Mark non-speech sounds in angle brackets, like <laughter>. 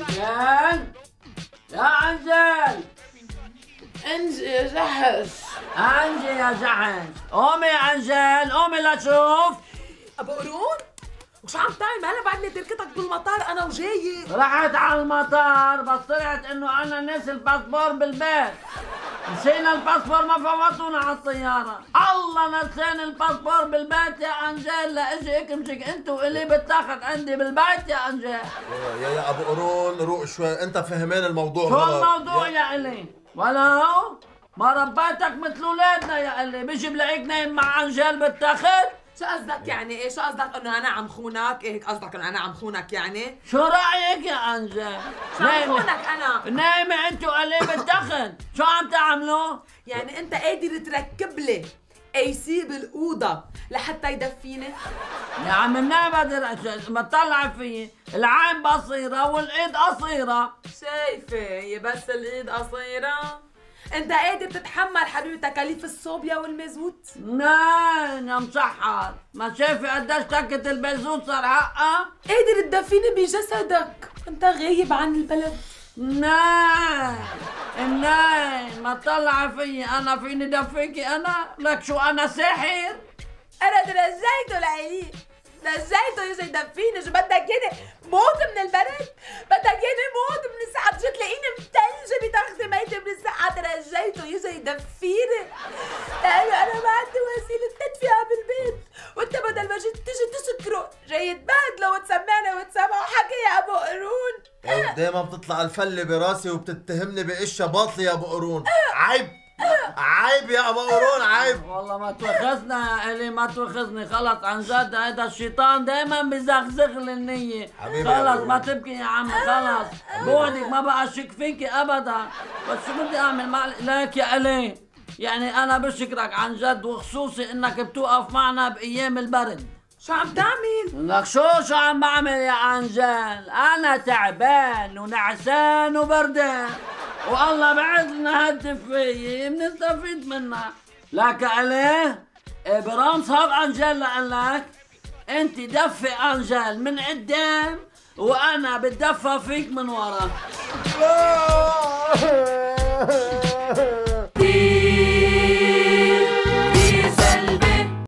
عنجال يا عنجال انجي يا جحش انجي يا جحش قومي يا عنجال قومي لشوف أبو قرون! وشو عم تعمل؟ هلا بعدني تركتك بالمطار أنا وجاي رحت على المطار بس طلعت إنه أنا ناسي الباسبور بالبيت. نسينا الباسبور ما فوتونا على الطيارة الله نسينا الباسبور بالبيت يا أنجيل. لاجي هيك مشك أنت وإلي بتاخد عندي بالبيت يا أنجيل. يا يا أبو قرون روق شوي. أنت فهمان الموضوع شو. الموضوع يا إلي؟ ولو ما ربيتك مثل أولادنا يا إلي. بيجي بلاقيك نايم مع أنجيل بالتخت شو قصدك يعني؟ إيه شو قصدك إنه أنا عم خونك؟ إيه هيك قصدك إنه أنا عم خونك يعني؟ شو رأيك يا أنجيل؟ شو عم خونك أنا؟ نايمة أنت وقلي بالتخت شو عم تعملوا؟ يعني أنت قادر تركب لي. AC بالاوضه لحتى يدفيني. يا عم النايم بدر ما تطلع فيي العين بصيرة والإيد قصيرة. شايفة هي بس الإيد قصيرة. أنت قادر تتحمل حبيبي تكاليف الصوبيا والمازوت؟ ناين يا مسحر ما شايفة قديش تكت البيزوت صار حقها؟ قادر تدفيني بجسدك. أنت غايب عن البلد. ناين الناين ما تطلع فيي أنا فيني دفيكي أنا؟ لك شو أنا ساحر أنا ترجيته لعيني. نجيته يجي يدفيني شو بدك إياني؟ موت من البرد بدك إياني موت من الساعة. بتجي تلاقيني متلجة بتاخدي ميتة من الساعة. ترجيته يجي يدفيني لأنه أنا ما عندي وسيلة تدفئة بالبيت. وأنت بدل ما جيت تجي تشكره جاي تبادله وتسمعني وتسمعه. حكي يا أبو قرون دايما بتطلع الفله براسي وبتتهمني باشياء باطله يا أبو قرون عيب عيب يا أبو قرون عيب. والله ما توخزنا يا الي ما توخزني خلص عن جد هيدا الشيطان دايما بزغزغ لي النية. خلص. ما تبكي يا عم خلص بوعدك ما بقى شك فيكي ابدا. بس شو بدي أعمل؟ مع لك يا الي يعني أنا بشكرك عن جد وخصوصي إنك بتوقف معنا بأيام البرد. شو عم تعمل؟ لك شو شو عم بعمل يا عنجال أنا تعبان ونعسان وبردان والله بعد لنا هالدفية بنستفيد منها. لك عليه ابرام صاب أنجل لك أنت دفي أنجل من قدام وأنا بتدفى فيك من ورا. <laughs>